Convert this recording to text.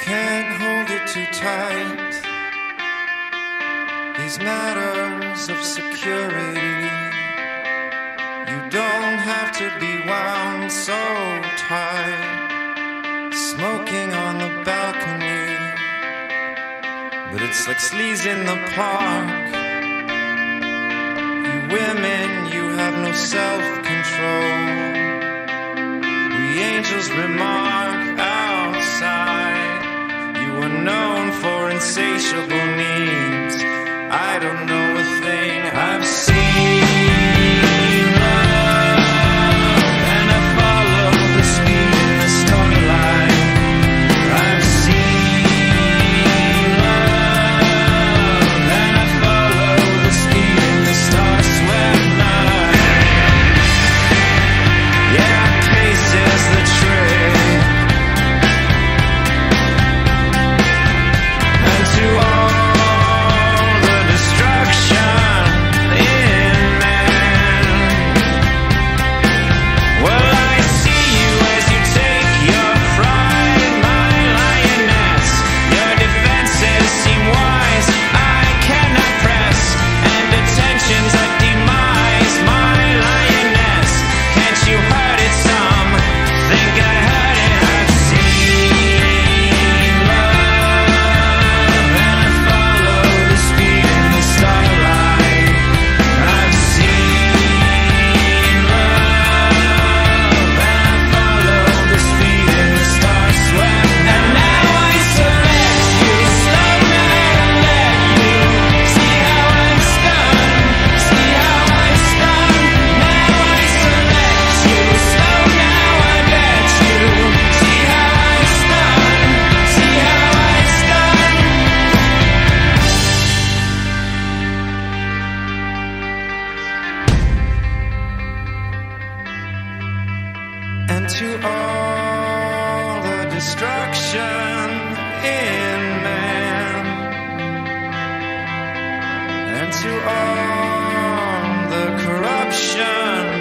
can't hold it too tight. These matters of security, you don't have to be wound so tight. Smoking on the balcony, but it's like sleaze in the park. You women, you have no self control. We angels remark. destruction in man and to all the corruption.